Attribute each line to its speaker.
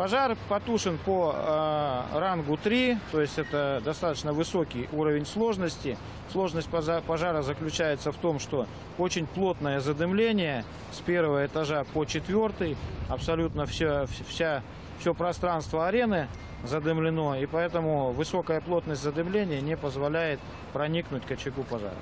Speaker 1: Пожар потушен по э, рангу 3, то есть это достаточно высокий уровень сложности. Сложность пожара заключается в том, что очень плотное задымление с первого этажа по четвертый, абсолютно все, вся, все пространство арены задымлено, и поэтому высокая плотность задымления не позволяет проникнуть к очагу пожара.